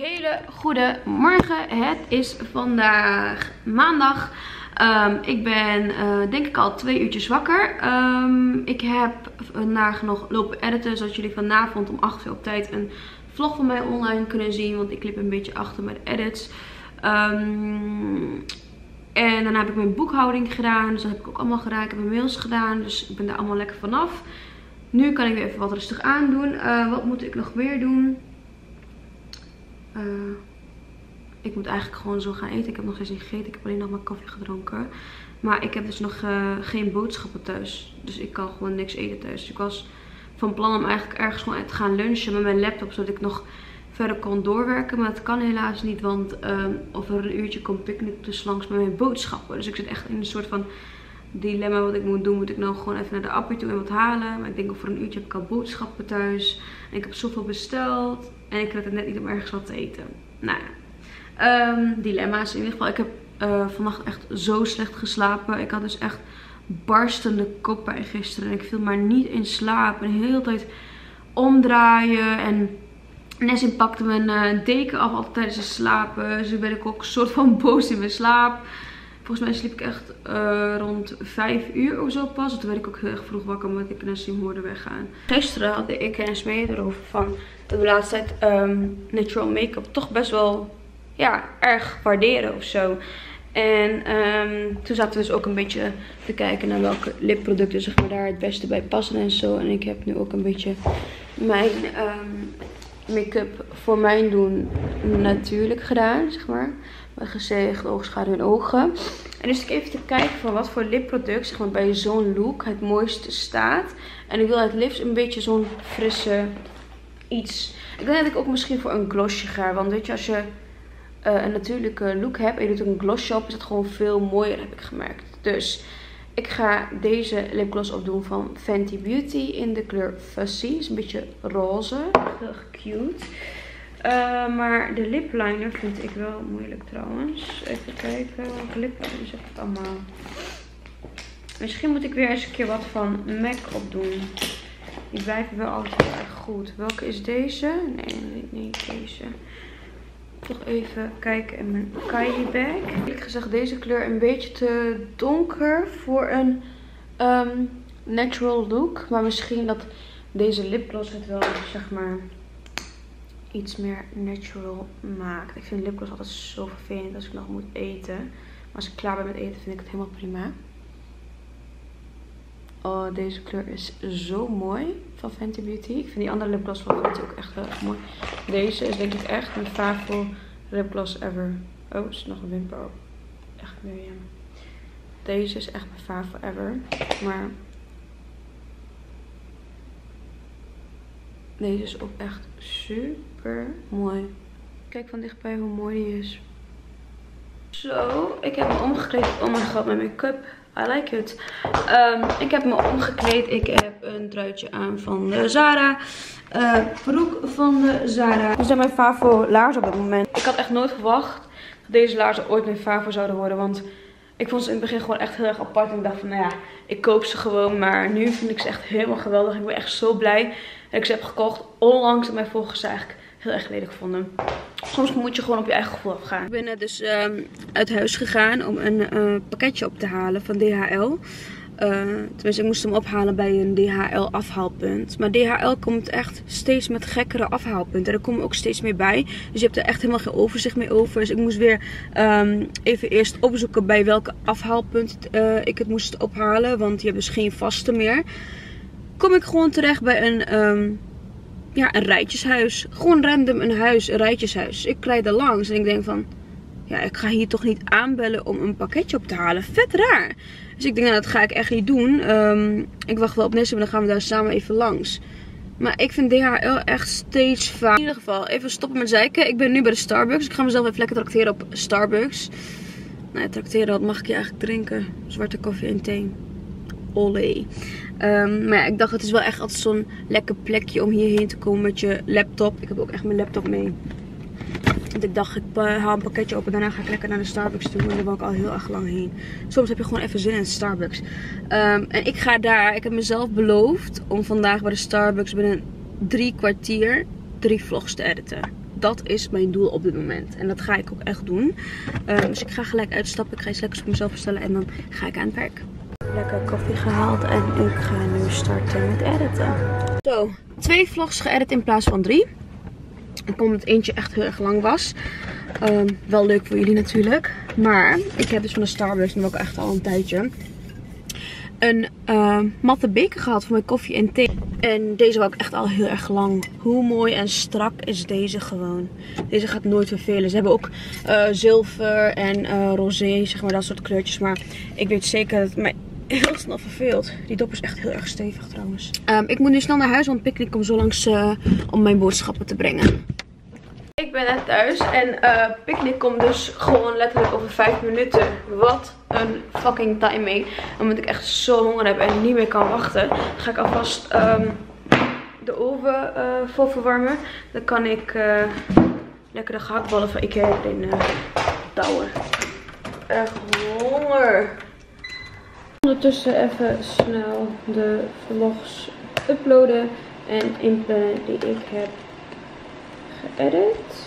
hele goede morgen. Het is vandaag maandag. Ehm, ik ben uh, denk ik al twee uurtjes wakker. Um, ik heb vandaag nog lopen editen. Zodat jullie vanavond om 8 uur op tijd een vlog van mij online kunnen zien. Want ik liep een beetje achter met edits. Um, en daarna heb ik mijn boekhouding gedaan. Dus dat heb ik ook allemaal gedaan. Ik heb mijn mails gedaan. Dus ik ben daar allemaal lekker vanaf. Nu kan ik weer even wat rustig aandoen. Uh, wat moet ik nog meer doen? Uh, ik moet eigenlijk gewoon zo gaan eten. Ik heb nog steeds niet gegeten. Ik heb alleen nog maar koffie gedronken. Maar ik heb dus nog uh, geen boodschappen thuis. Dus ik kan gewoon niks eten thuis. Dus ik was van plan om eigenlijk ergens gewoon te gaan lunchen met mijn laptop. Zodat ik nog verder kon doorwerken. Maar dat kan helaas niet. Want um, over een uurtje komt Picnic dus langs met mijn boodschappen. Dus ik zit echt in een soort van dilemma wat ik moet doen. Moet ik nou gewoon even naar de appie toe en wat halen. Maar ik denk over een uurtje heb ik al boodschappen thuis. En ik heb zoveel besteld. En ik heb het net niet om ergens wat te eten. Nou ja. Um, dilemma's in ieder geval. Ik heb uh, vannacht echt zo slecht geslapen. Ik had dus echt barstende koppijn gisteren. En ik viel maar niet in slaap. En de hele tijd omdraaien. En Nessin pakte mijn uh, deken af altijd tijdens het slapen. Dus ben ik ook een soort van boos in mijn slaap. Volgens mij sliep ik echt uh, rond 5 uur of zo pas. Toen werd ik ook heel erg vroeg wakker omdat ik Nessim hoorde weggaan. Gisteren had ik en Smee erover van dat we de laatste tijd um, natural make-up toch best wel ja, erg waarderen of zo. En um, toen zaten we dus ook een beetje te kijken naar welke lipproducten zeg daar het beste bij passen en zo. En ik heb nu ook een beetje mijn um, make-up voor mijn doen natuurlijk gedaan, zeg maar. Mijn oogschaduw en ogen. En dus ik even te kijken van wat voor lipproduct zeg maar, bij zo'n look het mooiste staat. En ik wil het liefst een beetje zo'n frisse iets. Ik denk dat ik ook misschien voor een glossje ga. Want weet je, als je uh, een natuurlijke look hebt en je doet een glossje op, is het gewoon veel mooier, heb ik gemerkt. Dus ik ga deze lipgloss opdoen van Fenty Beauty in de kleur Fussy. Is een beetje roze. Heel cute. Uh, maar de lip liner vind ik wel moeilijk trouwens. Even kijken. Welke lip is het allemaal? Misschien moet ik weer eens een keer wat van MAC opdoen. Die blijven wel altijd erg goed. Welke is deze? Nee, niet, deze. Toch even kijken in mijn Kylie bag. Ik gezegd deze kleur een beetje te donker voor een um, natural look. Maar misschien dat deze lipgloss het wel, zeg maar, iets meer natural maakt. Ik vind lipgloss altijd zo vervelend als ik nog moet eten. Maar als ik klaar ben met eten vind ik het helemaal prima. Oh, deze kleur is zo mooi van Fenty Beauty. Ik vind die andere lipgloss van Fenty ook echt heel mooi. Deze is denk ik echt mijn favoriete lipgloss ever. Oh, er zit nog een wimper op. Echt Miriam. Deze is echt mijn favoriete ever. Maar deze is ook echt super mooi. Kijk van dichtbij hoe mooi die is. Zo, ik heb me omgekleed. Oh my god, mijn make-up. I like it. Um, ik heb me omgekleed. Ik heb een truitje aan van de Zara. Uh, broek van de Zara. Dit zijn mijn favo laars op het moment. Ik had echt nooit verwacht dat deze laarzen ooit mijn favo zouden worden. Want ik vond ze in het begin gewoon echt heel erg apart. En ik dacht van, nou ja, ik koop ze gewoon. Maar nu vind ik ze echt helemaal geweldig. Ik ben echt zo blij ik ze heb gekocht. Onlangs dat mijn volgers eigenlijk heel erg lelijk vonden. Soms moet je gewoon op je eigen gevoel afgaan. Ik ben net dus um, uit huis gegaan om een uh, pakketje op te halen van DHL. Uh, tenminste, ik moest hem ophalen bij een DHL afhaalpunt. Maar DHL komt echt steeds met gekkere afhaalpunten. Daar komen ook steeds meer bij. Dus je hebt er echt helemaal geen overzicht mee over. Dus ik moest weer um, even eerst opzoeken bij welke afhaalpunt uh, ik het moest ophalen. Want je hebt dus geen vaste meer. Kom ik gewoon terecht bij een... Um, ja, een rijtjeshuis. Gewoon random een huis, een rijtjeshuis. Ik rijd er langs en ik denk van... Ja, ik ga hier toch niet aanbellen om een pakketje op te halen. Vet raar. Dus ik denk, nou, dat ga ik echt niet doen. Um, ik wacht wel op Nessim en dan gaan we daar samen even langs. Maar ik vind DHL echt steeds vaak. In ieder geval, even stoppen met zeiken. Ik ben nu bij de Starbucks. Ik ga mezelf even lekker tracteren op Starbucks. Nou, tracteren, wat mag ik je eigenlijk drinken? Zwarte koffie en thee. Olé. Um, maar ja, ik dacht het is wel echt altijd zo'n lekker plekje om hierheen te komen met je laptop. Ik heb ook echt mijn laptop mee. Want ik dacht, ik haal een pakketje op en daarna ga ik lekker naar de Starbucks toe. En daar wil ik al heel erg lang heen. Soms heb je gewoon even zin in Starbucks. Um, en ik ga daar, ik heb mezelf beloofd om vandaag bij de Starbucks binnen drie kwartier drie vlogs te editen. dat is mijn doel op dit moment. En dat ga ik ook echt doen. Ehm, dus ik ga gelijk uitstappen. Ik ga iets lekkers voor mezelf bestellen en dan ga ik aan het werk. Lekker koffie gehaald en ik ga nu starten met editen. Zo, twee vlogs geëdit in plaats van drie. Omdat eentje echt heel erg lang was. Ehm, wel leuk voor jullie natuurlijk. Maar ik heb dus van de Starbucks, nu ook echt al een tijdje, een uh, matte beker gehad voor mijn koffie en thee. En deze wou ik echt al heel erg lang. Hoe mooi en strak is deze gewoon. Deze gaat nooit vervelen. Ze hebben ook uh, zilver en uh, roze, zeg maar dat soort kleurtjes. Maar ik weet zeker dat het mij heel snel verveelt. Die dop is echt heel erg stevig trouwens. Um, ik moet nu snel naar huis, want Picnic komt zo langs uh, om mijn boodschappen te brengen. Ik ben net thuis en uh, Picnic komt dus gewoon letterlijk over 5 minuten. Wat een fucking timing. Omdat ik echt zo honger heb en niet meer kan wachten. ga ik alvast um, de oven uh, vol verwarmen. Dan kan ik uh, lekker de gehaktballen van Ikea erin uh, douwen. Echt honger. Ondertussen even snel de vlogs uploaden en inplannen die ik heb geëdit.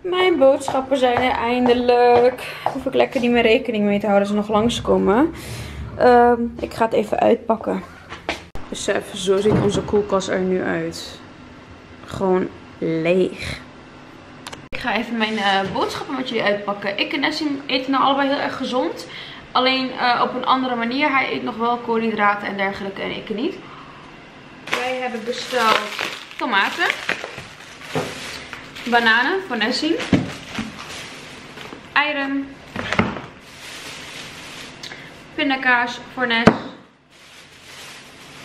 Mijn boodschappen zijn er eindelijk. Hoef ik lekker niet meer rekening mee te houden als ze nog langskomen. Um, ik ga het even uitpakken. Besef, zo ziet onze koelkast er nu uit. Gewoon leeg. Ik ga even mijn uh, boodschappen met jullie uitpakken. Ik en Nessim eten nou allebei heel erg gezond. Alleen uh, op een andere manier. Hij eet nog wel koolhydraten en dergelijke en ik niet. Wij hebben besteld tomaten bananen voor Nessie. Eieren. Pindakaas voor Nes.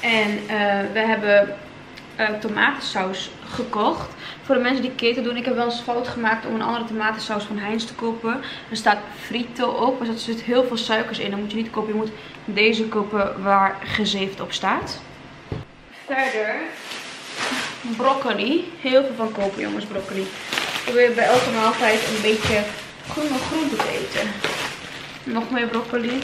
En uh, we hebben uh, tomatensaus gekocht. Voor de mensen die keten doen. Ik heb wel eens fout gemaakt om een andere tomatensaus van Heinz te kopen. Er staat frito op. Maar er zit heel veel suikers in. Dat moet je niet kopen. Je moet deze kopen waar gezeefd op staat. Verder broccoli. Heel veel van kopen jongens, broccoli. Ik probeer bij elke maaltijd een beetje groene groente te eten. Nog meer broccoli.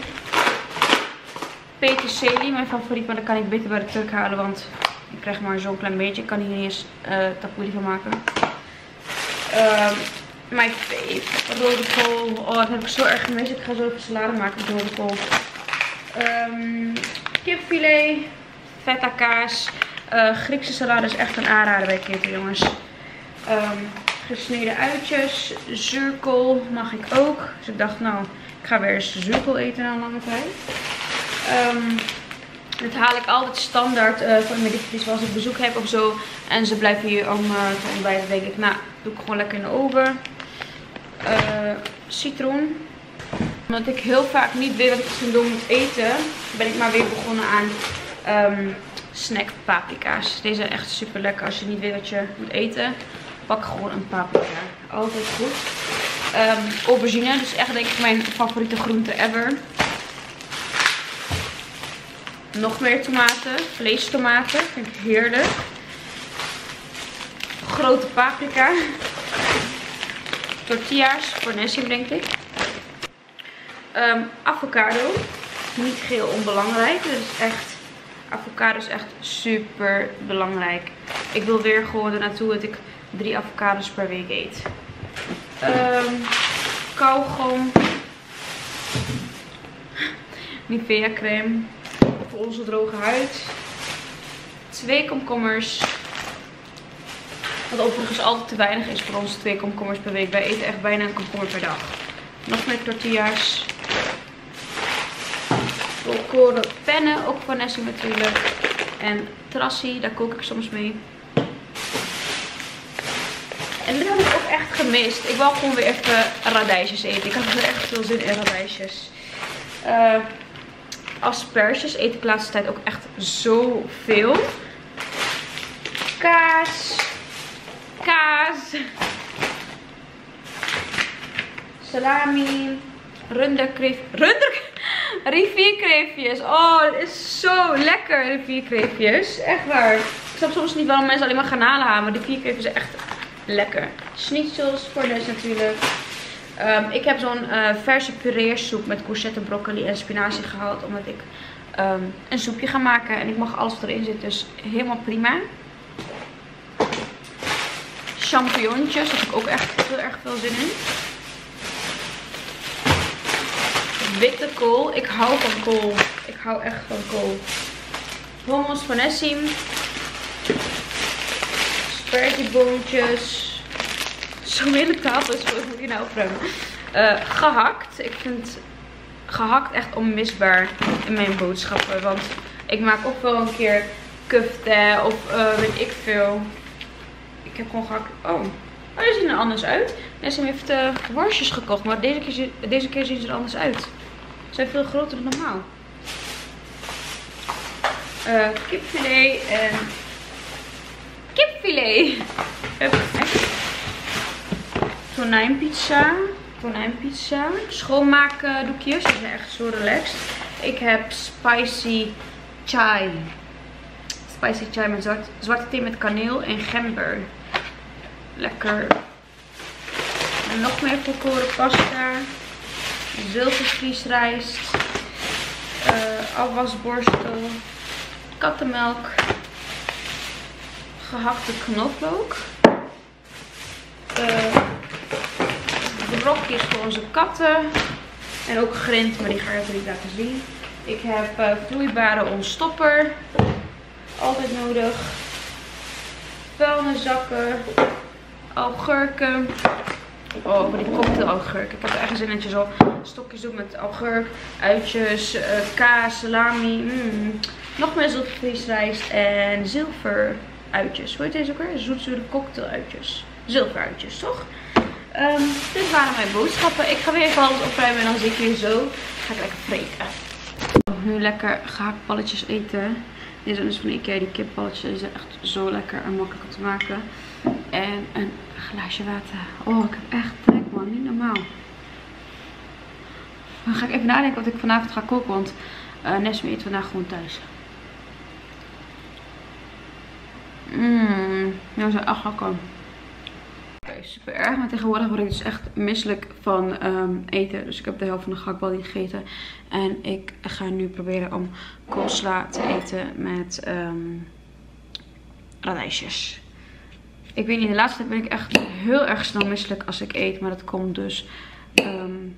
Peterselie, mijn favoriet, maar dat kan ik beter bij de Turk halen, want ik krijg maar zo'n klein beetje. Ik kan hier niet eens uh, van maken. Um, mijn fave, rode kool. Oh, dat heb ik zo erg gemist. Ik ga zo even salade maken met rode kool. Um, kipfilet, feta kaas. Uh, Griekse salade is echt een aanrader bij kitten, jongens. Um, gesneden uitjes, zuurkool mag ik ook. Dus ik dacht, nou, ik ga weer eens zuurkool eten na een lange tijd. Um, dit haal ik altijd standaard uh, voor dichtjes als ik bezoek heb of zo. En ze blijven hier om uh, te ontbijten. denk ik, nou, doe ik gewoon lekker in de oven. Uh, citroen. Omdat ik heel vaak niet weet wat ik zo doen moet eten, ben ik maar weer begonnen aan um, snack paprika's. Deze zijn echt super lekker. Als je niet weet wat je moet eten, pak gewoon een paprika. Altijd goed. Um, aubergine, dus echt denk ik mijn favoriete groente ever. Nog meer tomaten. Vleestomaten. Vind ik heerlijk. Grote paprika. Tortillas voor Nessie denk ik. Um, avocado. Niet geheel onbelangrijk. Dus echt avocado is echt super belangrijk. Ik wil weer gewoon ernaartoe dat ik drie avocados per week eet. Um, kauwgom. Nivea crème. Onze droge huid. Twee komkommers. Wat overigens altijd te weinig is voor ons. Twee komkommers per week. Wij eten echt bijna een komkommer per dag. Nog meer tortillas volkoren pennen, ook van Nessie natuurlijk. En trassie, daar kook ik soms mee. En dit heb ik ook echt gemist. Ik wou gewoon weer even radijsjes eten. Ik had er echt veel zin in radijsjes. Uh, asperges eet ik de laatste tijd ook echt zoveel. Kaas. Kaas. Salami. Runderkreef. Runder Rivierkreefjes. Oh, het is zo lekker, rivierkreefjes. Echt waar. Ik snap soms niet waarom mensen alleen maar garnalen halen. Maar rivierkreefjes zijn echt lekker. Schnitzels voor dus natuurlijk. Um, ik heb zo'n uh, verse pureersoep met courgette, broccoli en spinazie gehaald. Omdat ik um, een soepje ga maken. En ik mag alles wat erin zit. Dus helemaal prima. champignons. Daar heb ik ook echt heel erg veel zin in. Witte kool. Ik hou van kool. Ik hou echt van kool. Hummus van Nessim. Spergieboontjes. Zo'n hele tafel is voor moet je nou opruimen. Uh, gehakt. Ik vind gehakt echt onmisbaar in mijn boodschappen. Want ik maak ook wel een keer kufte of uh, weet ik veel. Ik heb gewoon gehakt. Oh, oh die zien er anders uit. Nessim heeft uh, worstjes gekocht, maar deze keer, deze keer zien ze er anders uit. Ze zijn veel groter dan normaal. Uh, kipfilet en kipfilet. Tonijnpizza. Tonijnpizza. Schoonmaakdoekjes. Die zijn echt zo relaxed. Ik heb spicy chai. Spicy chai met zwart, zwarte thee met kaneel en gember. Lekker. En nog meer volkoren pasta. Zilvervriesrijst. Uh, afwasborstel. Kattenmelk. Gehakte knoflook. Uh, voor onze katten. En ook grind, maar die ga ik niet laten zien. Ik heb uh, vloeibare ontstopper. Altijd nodig. Vuilniszakken. Augurken. Oh, voor die cocktail-augurk. Ik heb er echt zin in zo stokjes doen met augurk, uitjes, uh, kaas, salami. Mm. Nog meer zilvervriesrijst en zilveruitjes. Hoe heet deze ook weer? Zoetzure cocktail-uitjes. Zilveruitjes, toch? Um, dit waren mijn boodschappen. Ik ga weer even alles opruimen en dan zie ik jullie zo. Ga ik lekker vreten. Nu lekker gehaktballetjes eten. Dit zijn dus van Ikea, die kipballetjes. Die zijn echt zo lekker en makkelijk te maken. En een glaasje water. Oh, ik heb echt trek man. Niet normaal. Dan ga ik even nadenken wat ik vanavond ga koken. Want uh, Nesme eet vandaag gewoon thuis. Mmm. Ja, zo echt lekker super erg. Maar tegenwoordig word ik dus echt misselijk van um, eten. Dus ik heb de helft van de gehaktbal niet gegeten. En ik ga nu proberen om koolsla te eten met um, radijsjes. Ik weet niet, de laatste tijd ben ik echt heel erg snel misselijk als ik eet. Maar dat komt dus um,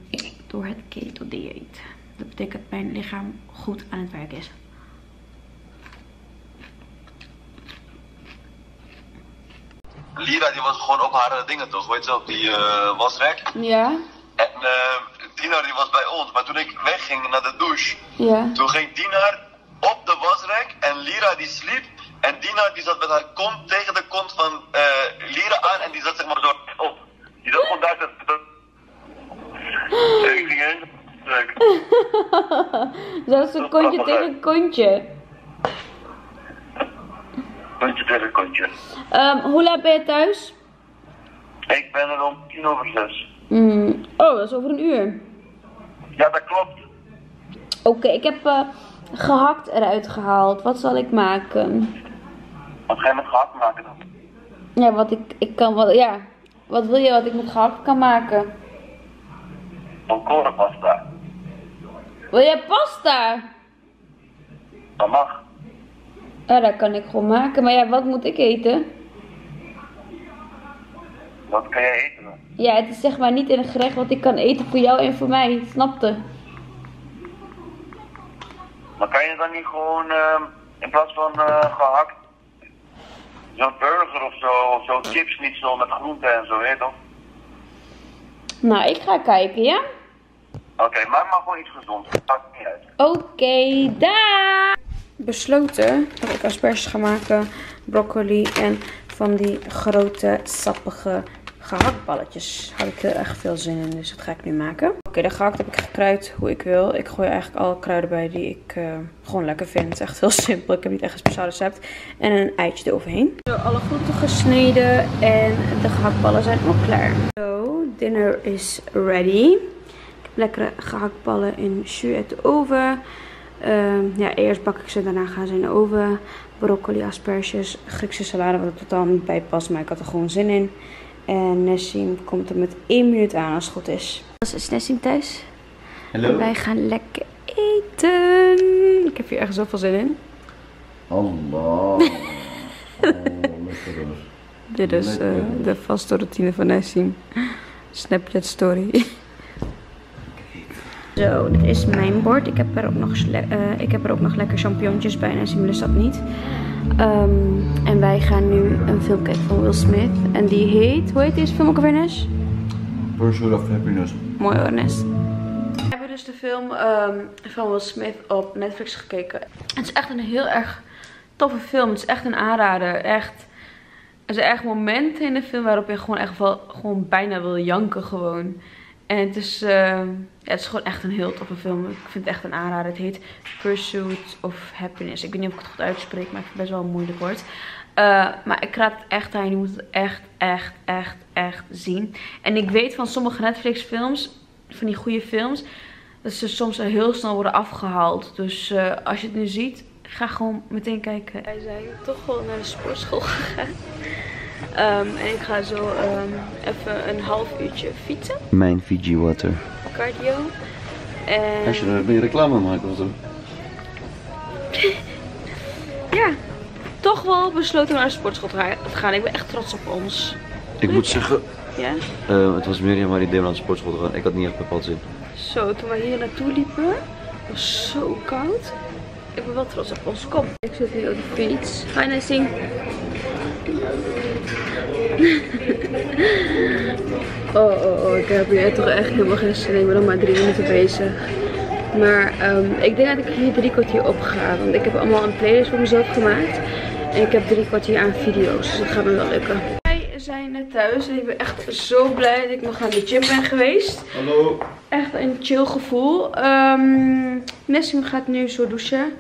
door het keto dieet. Dat betekent dat mijn lichaam goed aan het werk is. Lira die was gewoon op haar eh, dingen toch, weet je op die uh, wasrek. Ja. En uh, Dinar die was bij ons, maar toen ik wegging naar de douche, ja. toen ging Dinar op de wasrek en Lira die sliep. En Dinar die zat met haar kont tegen de kont van uh, Lira aan en die zat zeg maar zo op. Die zat gewoon daar te... ik ging heen. dat is een kontje tegen een kontje. Kontje tegen kontje. Um, hoe laat ben je thuis? Ik ben er om tien over zes. Mm. Oh, dat is over een uur. Ja, dat klopt. Oké, okay, ik heb uh, gehakt eruit gehaald. Wat zal ik maken? Wat ga je met gehakt maken dan? Ja, wat ik, ik kan wel, ja. Wat wil je wat ik met gehakt kan maken? Volkorenpasta. Wil jij pasta? Dat mag. Ja, dat kan ik gewoon maken. Maar ja, wat moet ik eten? Wat kan jij eten dan? Ja, het is zeg maar niet in een gerecht wat ik kan eten voor jou en voor mij. Snapte? Maar kan je dan niet gewoon uh, in plaats van uh, gehakt zo'n burger of zo, of zo chips niet zo met groenten en zo, weet je toch? Nou, ik ga kijken, ja? Oké, okay, maak maar gewoon iets gezonds. Dat maakt niet uit. Oké, okay, daar! Besloten dat ik asperges ga maken, broccoli en van die grote sappige gehaktballetjes. Had ik heel erg veel zin in, dus dat ga ik nu maken. Oké, de gehakt heb ik gekruid hoe ik wil. Ik gooi eigenlijk alle kruiden bij die ik uh, gewoon lekker vind. Echt heel simpel. Ik heb niet echt een speciaal recept. En een eitje eroverheen. Zo, alle groenten gesneden en de gehaktballen zijn ook klaar. Zo, dinner is ready. Ik heb lekkere gehaktballen in jus uit de oven. Uh, ja, eerst bak ik ze, daarna gaan ze in de oven. Broccoli, asperges, Griekse salade, wat er totaal niet bij past, maar ik had er gewoon zin in. En Nessim komt er met één minuut aan als het goed is. Is Nessim thuis? Hallo. Wij gaan lekker eten. Ik heb hier echt zoveel zin in. Allah. Oh, lekker Dit is eh, de vaste routine van Nessim. Snapchat story. Zo, dit is mijn bord. Ik heb er ook nog, eh, ik heb er ook nog lekker champignons bij. Nessim lust dat niet. Ehm, en wij gaan nu een film kijken van Will Smith. En die heet, hoe heet deze film ook alweer Nes? Pursuit of Happiness. Mooi hoor, Nes. We hebben dus de film ehm, van Will Smith op Netflix gekeken. Het is echt een heel erg toffe film. Het is echt een aanrader. Echt. Er zijn echt momenten in de film waarop je gewoon echt wel gewoon bijna wil janken gewoon. En het is, ja, het is gewoon echt een heel toffe film. Ik vind het echt een aanrader. Het heet Pursuit of Happiness. Ik weet niet of ik het goed uitspreek, maar ik vind het best wel een moeilijk woord. Eh, maar ik raad het echt aan. Je moet het echt, echt, echt, echt zien. En ik weet van sommige Netflix films, van die goede films, dat ze soms heel snel worden afgehaald. Dus eh, als je het nu ziet, ga gewoon meteen kijken. Wij zijn toch wel naar de sportschool gegaan. Ehm, en ik ga zo ehm, even een half uurtje fietsen. Mijn Fiji water. Cardio. En Als je er je reclame aan maken of zo. ja, toch wel besloten naar de sportschool te ga- te gaan. Ik ben echt trots op ons. Ik moet zeggen, Ja? eh, het was Mirjam maar die deed naar de sportschool te gaan. Ik had niet echt bepaald zin. Zo, toen wij hier naartoe liepen, het was zo koud. Ik ben wel trots op ons. Kom. Ik zit nu op de fiets. Nessing. Oh, oh, oh. Ik heb hier toch echt helemaal geen zin in. Ik ben nog maar drie minuten bezig. Maar ehm, ik denk dat ik hier drie kwartier op ga. Want ik heb allemaal een playlist voor mezelf gemaakt. En ik heb drie kwartier aan video's. Dus dat gaat me wel lukken. Wij zijn net thuis. En ik ben echt zo blij dat ik nog naar de gym ben geweest Hallo. echt een chill gevoel. Nessim gaat nu zo douchen.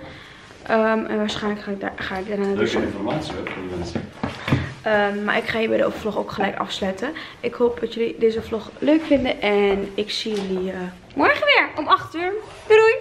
Ehm, en waarschijnlijk ga ik, daar, ga ik daarna douchen. informatie voor die mensen. Ehm, maar ik ga hierbij de vlog ook gelijk afsluiten. Ik hoop dat jullie deze vlog leuk vinden. En ik zie jullie eh, morgen weer om 8 uur. Doei doei!